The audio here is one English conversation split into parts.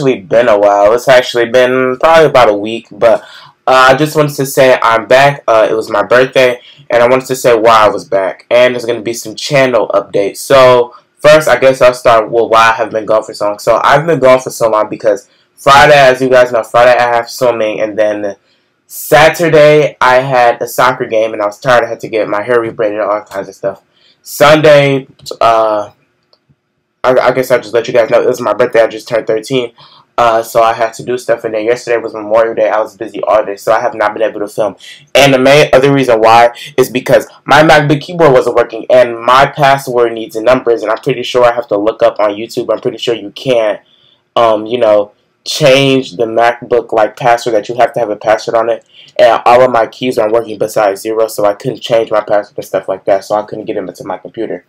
actually been a while. It's actually been probably about a week, but uh, I just wanted to say I'm back. Uh, it was my birthday, and I wanted to say why I was back. And there's going to be some channel updates. So, first, I guess I'll start with why I have been gone for so long. So, I've been gone for so long because Friday, as you guys know, Friday I have swimming, and then Saturday I had a soccer game, and I was tired. I had to get my hair rebraided, all kinds of stuff. Sunday, uh, I, I, guess I'll just let you guys know it was my birthday. I just turned 13. Uh, so I had to do stuff and then yesterday was Memorial Day. I was busy all day, so I have not been able to film. And the main other reason why is because my MacBook keyboard wasn't working and my password needs numbers and I'm pretty sure I have to look up on YouTube. I'm pretty sure you can't, um, you know, change the MacBook like password that you have to have a password on it. And all of my keys aren't working besides zero, so I couldn't change my password and stuff like that. So I couldn't get them into my computer.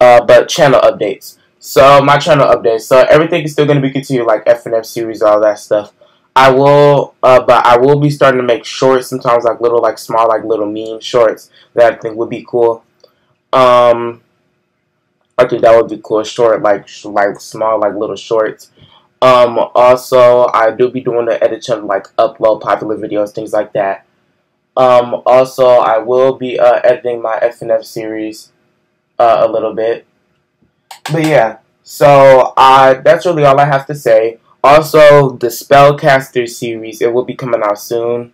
Uh, but channel updates. So my channel updates. So everything is still going to be continued, like FNF series, all that stuff. I will, uh, but I will be starting to make shorts sometimes, like little, like small, like little meme shorts that I think would be cool. Um, I think that would be cool. Short, like like small, like little shorts. Um, also, I do be doing the editing, like upload popular videos, things like that. Um, also, I will be uh, editing my FNF series uh, a little bit. But yeah, so uh, that's really all I have to say. Also, the Spellcaster series, it will be coming out soon.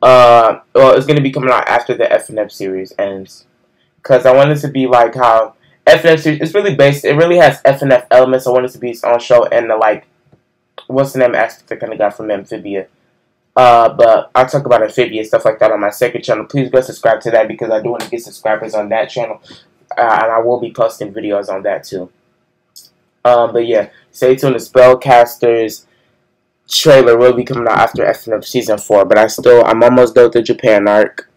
Uh, well, it's going to be coming out after the FNF series ends. Because I want it to be like how FNF series, it's really based, it really has FNF elements. I want it to be its own show and the like, what's the name aspect I kind of got from Amphibia. Uh, but I'll talk about Amphibia stuff like that on my second channel. Please go subscribe to that because I do want to get subscribers on that channel uh, and I will be posting videos on that too. Um, but yeah, stay tuned. The Spellcasters trailer will be coming out after FNF season four. But I still, I'm almost done with the Japan arc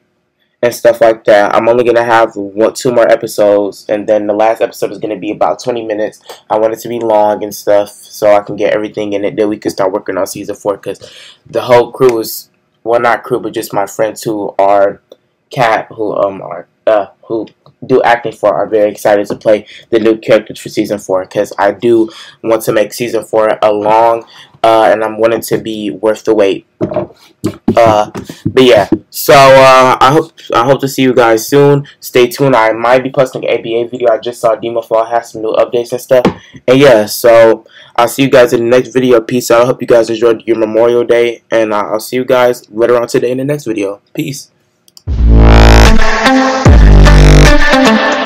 and stuff like that. I'm only gonna have one, two more episodes, and then the last episode is gonna be about 20 minutes. I want it to be long and stuff, so I can get everything in it. Then we can start working on season four because the whole crew is, well, not crew, but just my friends who are cat who um are uh who do acting for are very excited to play the new characters for season four because I do want to make season four a long uh, and I'm wanting to be worth the wait. Uh, but yeah, so uh, I hope I hope to see you guys soon. Stay tuned. I might be posting an ABA video. I just saw Demon Fall has some new updates and stuff. And yeah, so I'll see you guys in the next video. Peace out. I hope you guys enjoyed your Memorial Day, and I'll see you guys later on today in the next video. Peace. Thank you.